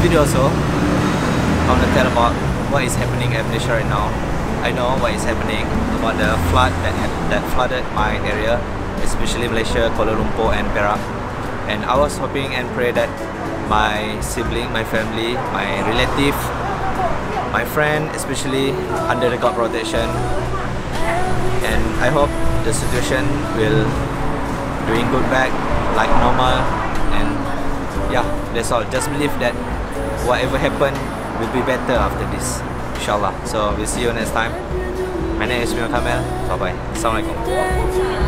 video also, I want to tell about what is happening in Malaysia right now. I know what is happening about the flood that that flooded my area, especially Malaysia, Kuala Lumpur and Perak. And I was hoping and pray that my sibling, my family, my relative, my friend, especially under the God protection. And I hope the situation will doing good back like normal and yeah that's all just believe that whatever happen will be better after this. Inshallah. So we'll see you next time. My name is Mio Kamel. Bye bye assalamualaikum